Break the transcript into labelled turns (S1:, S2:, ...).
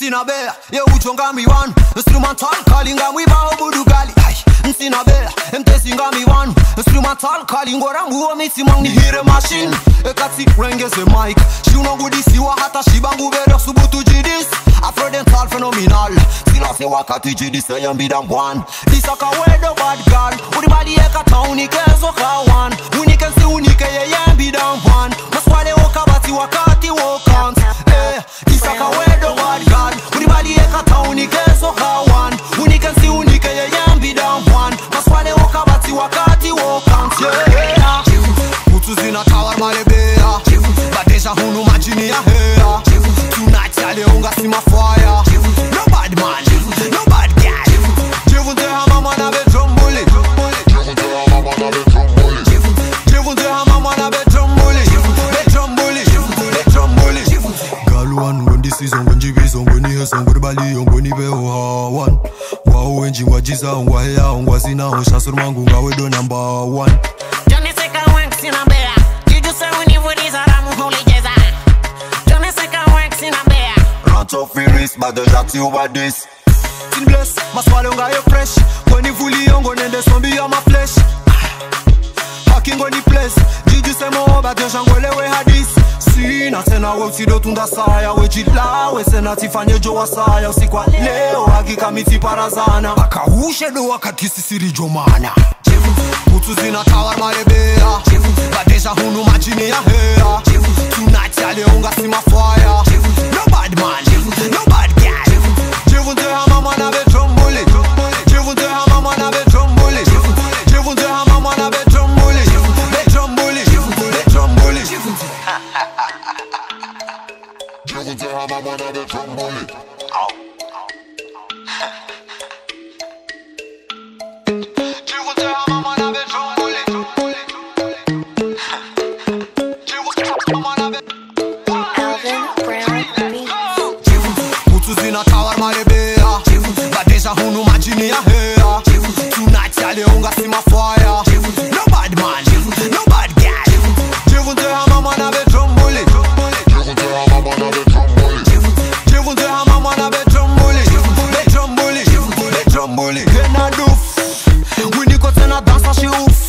S1: drumbuli Msina bea, ye uchonga mi wan Instrumental kalinga mwiba obudu gali Msina bea, mtesi nga mi wan Instrumental kalingora nguo misi mangi hire machine Ekati rengeze mic. Shiuno gudisiwa hata shibangu bero subutu jidis. Afrodental phenomenal. Sila se wakati jidis ayambida mbwan Disaka wedo bad girl. Udibadi eka tauni kezo kawan Unike si unike ye
S2: ngawedo number one
S3: Johnny Seka Wanks in a bear. You just say when you would is a ramu holy jeza. Johnny Seka Wanks in a bear.
S1: Rant of iris, badeja ti over this Tin bless, maswale unga yo fresh Kweni na tena we usidotunga saya wejilawe sena tifanye jo wasaya usiku wa leo hakika mitiparazana akaushe do wakati
S4: sisirijo
S1: mana mutsu marebea badesha hunu majini ya hea tunati aleungasima penché au